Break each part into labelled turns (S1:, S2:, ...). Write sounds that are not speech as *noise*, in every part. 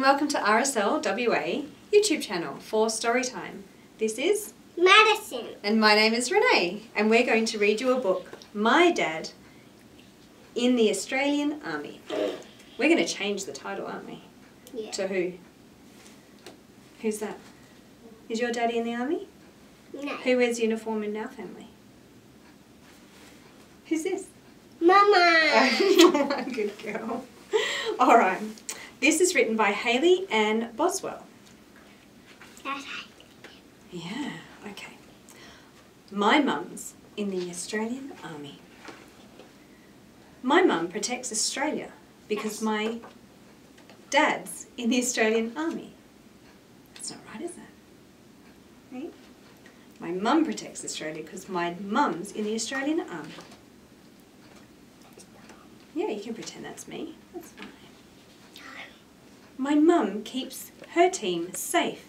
S1: welcome to RSL WA YouTube channel for Storytime. This is
S2: Madison.
S1: and my name is Renee and we're going to read you a book, My Dad in the Australian Army. We're going to change the title, aren't we?
S2: Yeah.
S1: To who? Who's that? Is your daddy in the army?
S2: No.
S1: Who wears uniform in our family? Who's this?
S2: Mama. *laughs*
S1: Good girl. All right. This is written by Hayley Ann Boswell.
S2: That's
S1: Yeah, okay. My mum's in the Australian Army. My mum protects Australia because my dad's in the Australian Army. That's not right, is that? Right? My mum protects Australia because my mum's in the Australian Army. Yeah, you can pretend that's me. That's fine. My mum keeps her team safe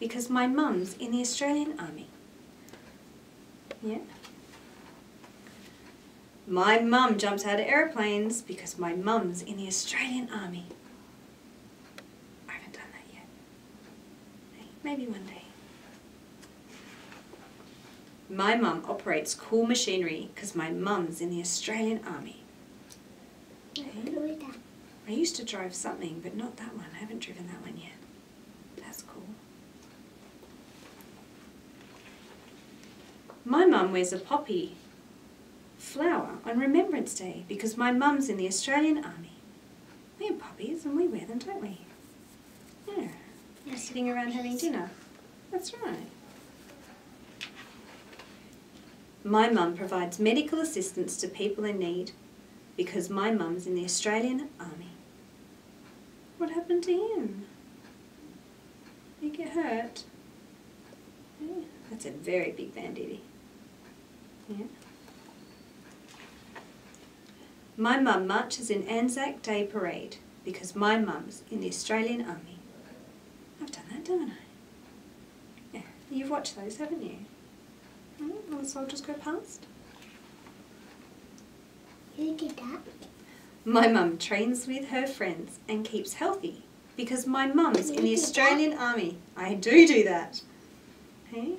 S1: because my mum's in the Australian Army. Yeah. My mum jumps out of aeroplanes because my mum's in the Australian Army. I haven't done that yet. Maybe one day. My mum operates cool machinery because my mum's in the Australian Army. I used to drive something, but not that one. I haven't driven that one yet. That's cool. My mum wears a poppy flower on Remembrance Day because my mum's in the Australian Army. We have poppies and we wear them, don't we? Yeah. We're sitting around having dinner. That's right. My mum provides medical assistance to people in need because my mum's in the Australian Army. What happened to him? He get hurt? Yeah, that's a very big banditti. Yeah. My mum marches in Anzac Day Parade because my mum's in the Australian Army. I've done that, haven't I? Yeah, you've watched those, haven't you? Hmm, Will the soldiers go past?
S2: You did that?
S1: My mum trains with her friends and keeps healthy because my mum's in the? Australian Army. I do do that. Hey?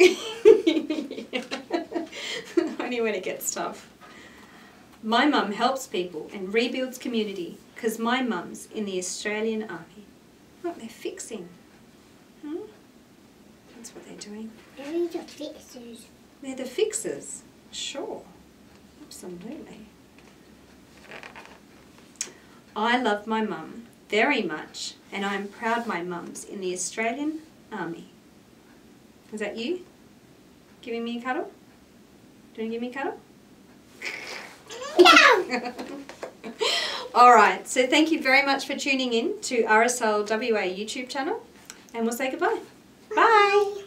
S1: *laughs* Only when it gets tough. My mum helps people and rebuilds community because my mum's in the Australian Army. What they're fixing. Hmm? That's what they're doing.
S2: They're the fixers?
S1: They're the fixers. Sure. Absolutely. I love my mum very much and I am proud my mum's in the Australian Army. Is that you? Giving me a cuddle? Do you want to give me a cuddle?
S2: No! *laughs*
S1: All right, so thank you very much for tuning in to RSL WA YouTube channel and we'll say goodbye. Bye.